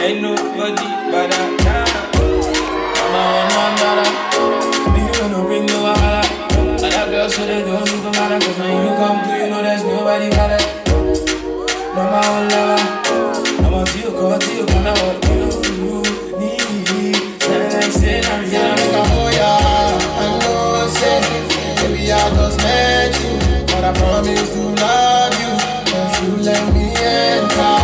Ain't nobody but I now. I'm on one dollar. Me, you no bring no wahala. Other girls say they don't even matter. Cause when you come through, you know there's nobody better. Mama, one lover. I'm on to you, go to you, come out. What you need. Say like, say like, Yeah, a oh yeah. I know, baby, I just met you. But I promise to love you. If you let me enter,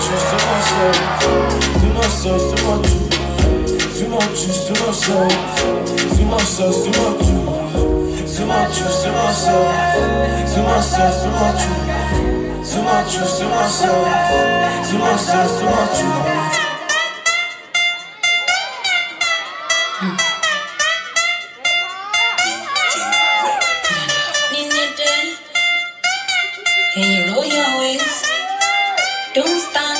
Much juice, too much sauce. Too much sauce, too much much juice, too much sauce. Too much sauce, too much much juice, too much sauce. Too much sauce, too much much juice, too much sauce. Too much juice. Can you roll your waist? Don't stand.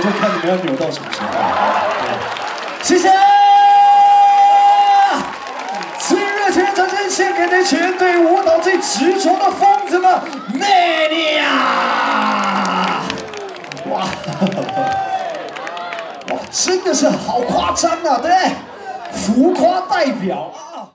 就看你们要扭到什么时候。谢。谢。最热情的掌声献给那群对舞蹈最执着的疯子们，Mania！哇，哇，真的是好夸张啊，对不对？浮夸代表。